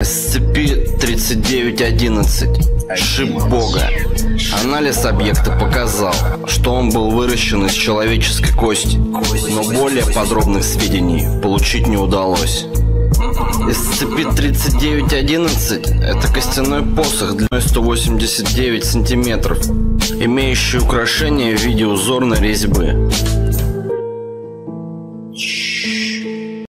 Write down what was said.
SCP-3911 Шип Бога Анализ объекта показал, что он был выращен из человеческой кости, но более подробных сведений получить не удалось. SCP-3911 – это костяной посох длиной 189 сантиметров, имеющий украшение в виде узорной резьбы.